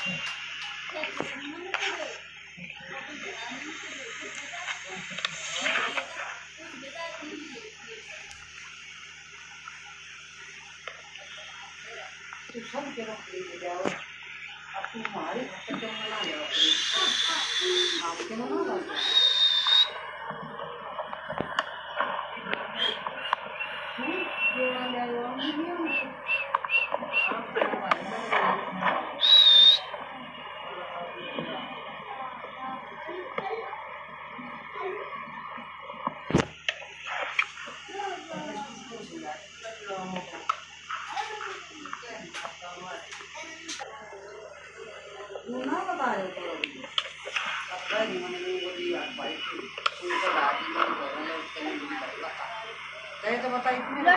तो सब जगह ले जाओ अपनी हमारे घर तक मना लो आपके मना लो तो बताइए